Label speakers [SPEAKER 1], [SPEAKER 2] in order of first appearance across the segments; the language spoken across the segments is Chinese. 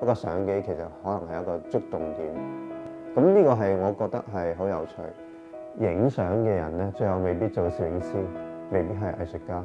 [SPEAKER 1] 不過相機其實可能係一個觸動點。咁呢個係我覺得係好有趣。影相嘅人咧，最後未必做攝影師，未必係藝術家。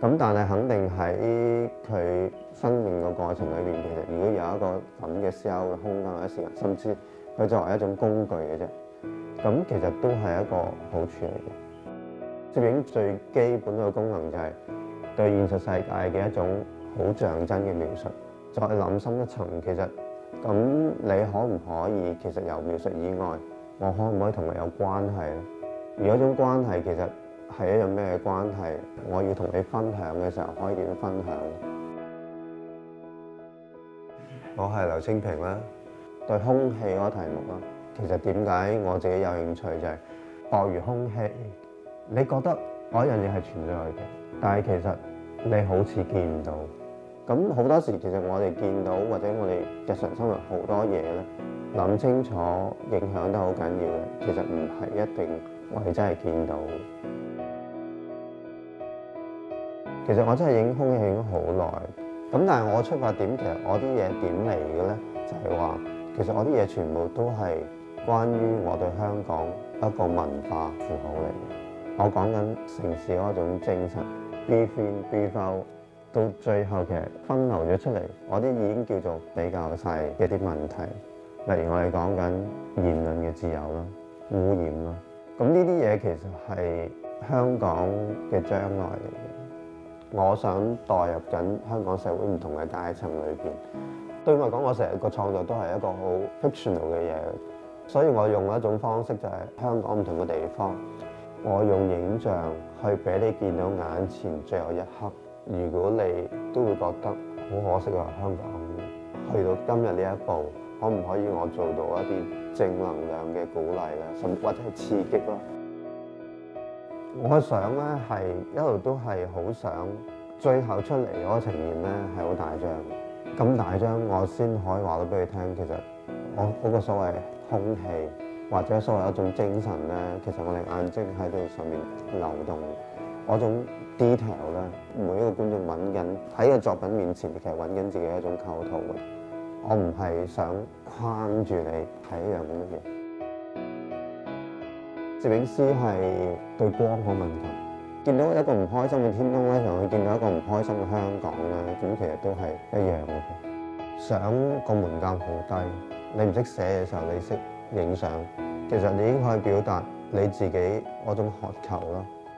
[SPEAKER 1] 咁但係肯定喺佢生命個過程裏邊，其實如果有一個咁嘅思考嘅空間或者時間，甚至佢作為一種工具嘅啫，咁其實都係一個好處嚟嘅。攝影最基本嘅功能就係對現實世界嘅一種好象真嘅描述。再諗深一層，其實咁你可唔可以其實由描述以外，我可唔可以同佢有關係咧？而嗰種關係其實係一樣咩關係？我要同你分享嘅時候，可以點分享？我係劉清平啦，對空氣嗰個題目啦，其實點解我自己有興趣就係薄如空氣。你覺得嗰樣嘢係存在嘅，但係其實你好似見唔到。咁好多時其實我哋見到或者我哋日常生活好多嘢咧，諗清楚影響得好緊要嘅，其實唔係一定我哋真係見到。其實我真係影空氣影咗好耐，咁但係我出發點其實我啲嘢點嚟嘅咧，就係話其實我啲嘢全部都係關於我對香港一個文化符號嚟嘅。我講緊城市嗰種精神，be in be out，到最後其實分流咗出嚟，我啲已經叫做比較細嘅啲問題，例如我哋講緊言論嘅自由啦、污染啦，咁呢啲嘢其實係香港嘅將來嚟嘅。我想代入緊香港社會唔同嘅階層裏邊，對我嚟講，我成日個創作都係一個好 fictional 嘅嘢，所以我用一種方式就係香港唔同嘅地方，我用影像去俾你見到眼前最後一刻。如果你都會覺得好可惜啊，香港去到今日呢一步，可唔可以我做到一啲正能量嘅鼓勵咧，甚或者係刺激咯？我想咧係一路都係好想，最後出嚟嗰個呈現咧係好大張，咁大張我先可以話到俾你聽。其實我嗰個所謂空氣或者所謂一種精神咧，其實我哋眼睛喺度上面流動，嗰種 detail 咧，每一個觀眾揾緊喺個作品面前，其實揾緊自己一種構圖嘅。我唔係想框住你睇一樣咁嘅嘢。攝影師係對光好敏感，見到一個唔開心嘅天空咧，同佢見到一個唔開心嘅香港咧，咁其實都係一樣嘅。相個門檻好低，你唔識寫嘅時候，你識影相，其實你已經可以表達你自己嗰種渴求咯，